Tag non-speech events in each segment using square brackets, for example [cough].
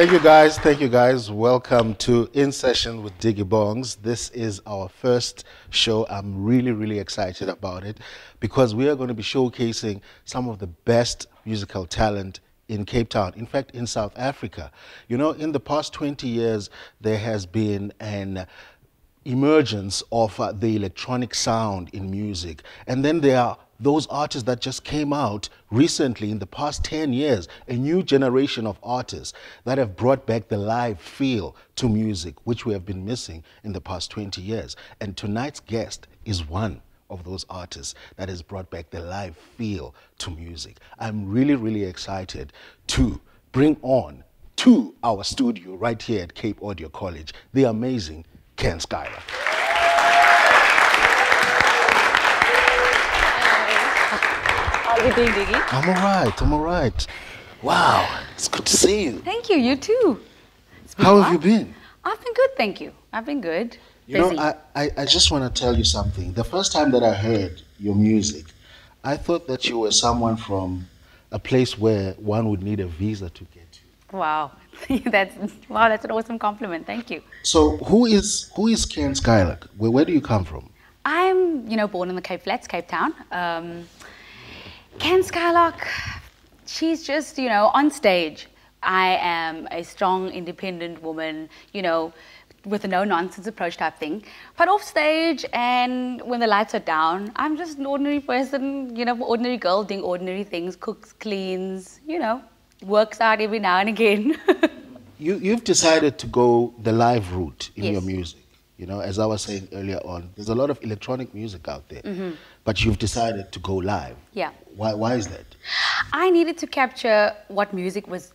Thank you, guys. Thank you, guys. Welcome to In Session with Diggy Bongz. This is our first show. I'm really, really excited about it because we are going to be showcasing some of the best musical talent in Cape Town, in fact, in South Africa. You know, in the past 20 years, there has been an emergence of uh, the electronic sound in music. And then there are those artists that just came out recently in the past 10 years, a new generation of artists that have brought back the live feel to music, which we have been missing in the past 20 years. And tonight's guest is one of those artists that has brought back the live feel to music. I'm really, really excited to bring on to our studio right here at Cape Audio College the amazing Can Skylark. How you doing, Diggy? I'm all right. I'm all right. Wow, it's good to see you. Thank you. You too. How have you been? I've been good, thank you. I've been good. You know, I, I, I just want to tell you something. The first time that I heard your music, I thought that you were someone from a place where one would need a visa to get you. Wow, [laughs] that's wow. That's an awesome compliment. Thank you. So who is who is Can Skylark? Where, where do you come from? I'm, you know, born in the Cape Flats, Cape Town. Um, Can Skylark, she's just, you know, on stage. I am a strong, independent woman, you know, with a no nonsense approach type thing. But off stage and when the lights are down, I'm just an ordinary person, you know, ordinary girl doing ordinary things, cooks, cleans, you know, works out every now and again. [laughs] You, you've decided to go the live route in your music. You know, as I was saying earlier on, there's a lot of electronic music out there, mm-hmm. But you've decided to go live. Yeah. Why, why is that? I needed to capture what music was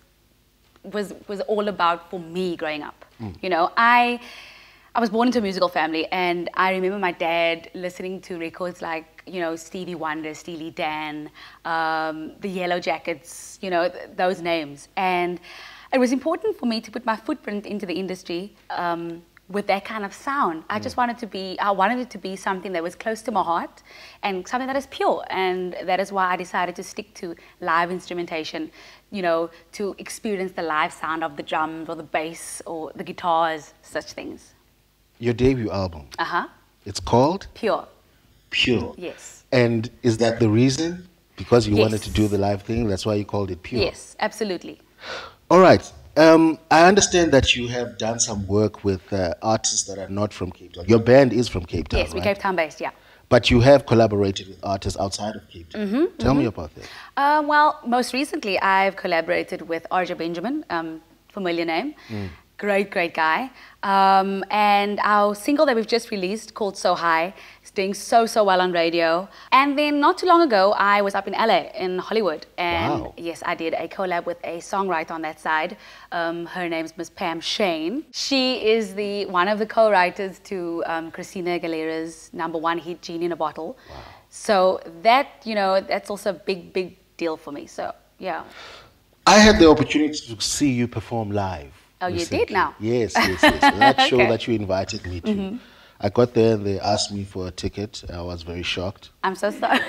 was was all about for me growing up. You know, I I was born into a musical family, and I remember my dad listening to records like you know Stevie Wonder, Steely Dan, um, the Yellow Jackets, you know th- those names, and it was important for me to put my footprint into the industry. Um, with that kind of sound, I just wanted to be. I wanted it to be something that was close to my heart, and something that is pure. And that is why I decided to stick to live instrumentation. You know, to experience the live sound of the drums or the bass or the guitars, such things. Your debut album, Uh huh. it's called Pure. Pure. Yes. And is that the reason? Because you wanted to do the live thing, that's why you called it Pure. Yes, absolutely. All right. Um, I understand that you have done some work with uh, artists that are not from Cape Town. Your band is from Cape Town, Yes, we right? Cape Town based. Yeah. But you have collaborated with artists outside of Cape Town. Mm-hmm, Tell me about that. Uh, well, most recently, I've collaborated with RJ Benjamin, um, familiar name. Great, great guy. Um, and our single that we've just released called So High is doing so, so well on radio. And then not too long ago, I was up in LA, in Hollywood. And Wow. yes, I did a collab with a songwriter on that side. Um, her name's Miss Pam Sheyne. She is the one of the co-writers to um, Christina Aguilera's number one hit, Genie in a Bottle. So that, you know, that's also a big, big deal for me. So, yeah. I had the opportunity to see you perform live. Oh, you did now? Yes, yes, yes. that [laughs] show Okay. That you invited me to. I got there and they asked me for a ticket. I was very shocked. I'm so sorry.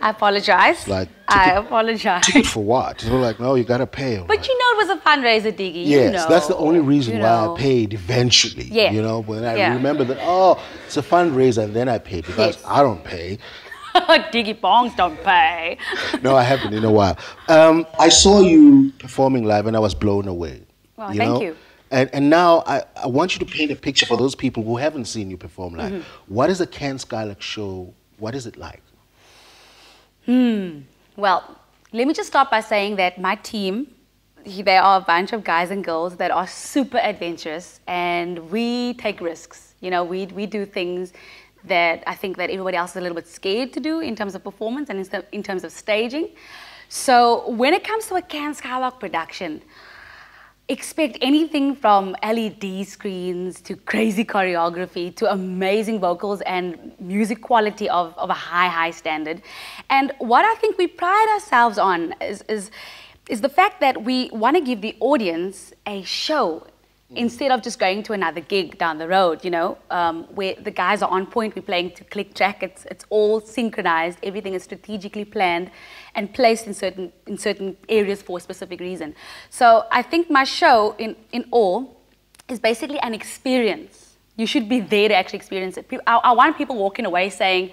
I apologize. Like, I apologize. Ticket for what? They were like, no, you got to pay. I'm But like, you know it was a fundraiser, Diggy. you know, that's the only reason you why know. I paid eventually. Yeah. You know, when I Yeah. remember that, oh, it's a fundraiser, and then I paid because Yes. I don't pay. [laughs] Diggy Bongz don't pay. [laughs] No, I haven't in a while. Um, I saw you performing live and I was blown away. Well, thank you. And, and now I, I want you to paint a picture for those people who haven't seen you perform live. Mm-hmm. What is a Can Skylark show? What is it like? Hmm. Well, let me just start by saying that my team, he- they are a bunch of guys and girls that are super adventurous and we take risks. You know, we, we do things that I think that everybody else is a little bit scared to do in terms of performance and in in terms of staging. So when it comes to a Can Skylark production, expect anything from LED screens to crazy choreography to amazing vocals and music quality of, of a high, high standard. And what I think we pride ourselves on is, is, is the fact that we want to give the audience a show instead of just going to another gig down the road, you know, um, where the guys are on point, we're playing to click track, it's, it's all synchronized, everything is strategically planned and placed in certain, in certain areas for a specific reason. So I think my show, in, in all, is basically an experience. You should be there to actually experience it. I, I want people walking away saying,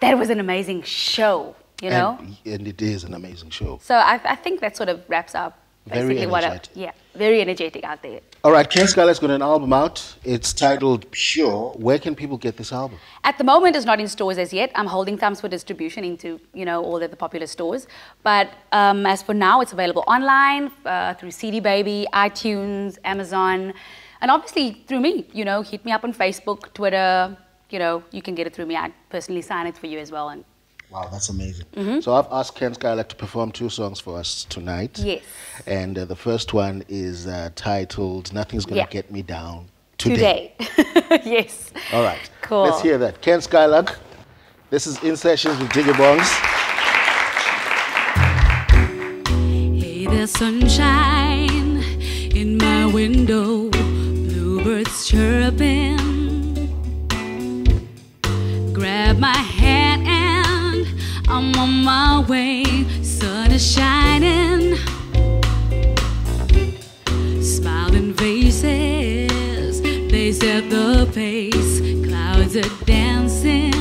that was an amazing show, you know? And, and it is an amazing show. So I, I think that sort of wraps up Very basically what I, energetic. yeah, very energetic out there. All right, Can Skylark's got an album out. It's titled Pure. Where can people get this album? At the moment, it's not in stores as yet. I'm holding thumbs for distribution into you know all of the popular stores. But um, as for now, it's available online uh, through CD Baby, iTunes, Amazon, and obviously through me. You know, hit me up on Facebook, Twitter. You know, you can get it through me. I personally sign it for you as well. And Wow, that's amazing. Mm-hmm. So I've asked Can Skylark to perform two songs for us tonight. Yes. And uh, the first one is uh, titled Nothing's Gonna Yeah. Get Me Down Today. today, [laughs] yes. All right. Cool. Let's hear that. Can Skylark, this is In Sessions with Diggy Bongz. Hey, there's sunshine in my window, bluebirds chirping. My way. Sun is shining, smiling faces, they set the pace. Clouds are dancing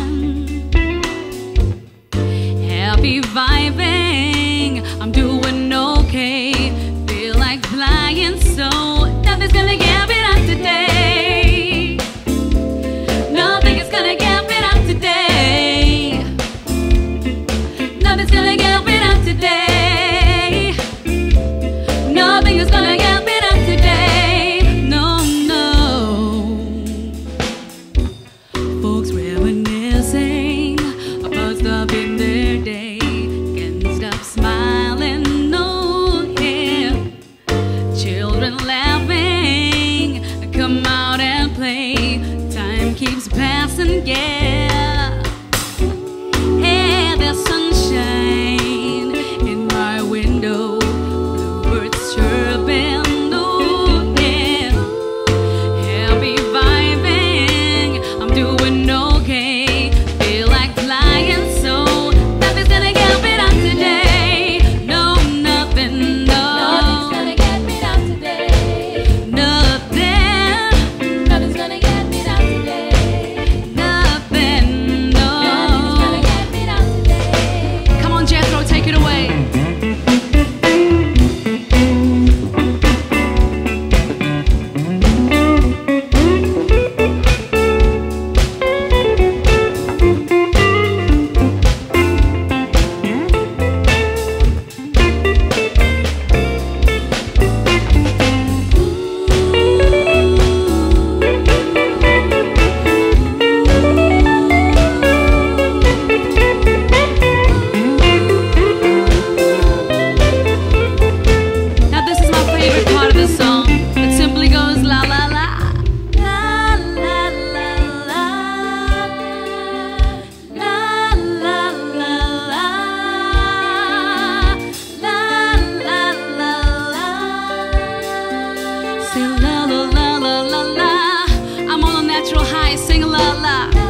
dancing, yeah. Love.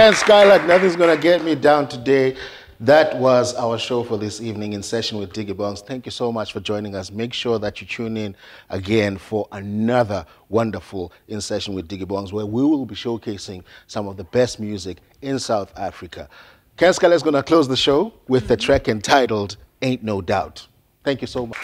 Can Skylark, nothing's gonna get me down today. That was our show for this evening in session with Diggy Bongz. Thank you so much for joining us. Make sure that you tune in again for another wonderful in session with Diggy Bongz, where we will be showcasing some of the best music in South Africa. Can Skylark is gonna close the show with the track entitled Ain't No Doubt. Thank you so much.